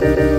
Bye.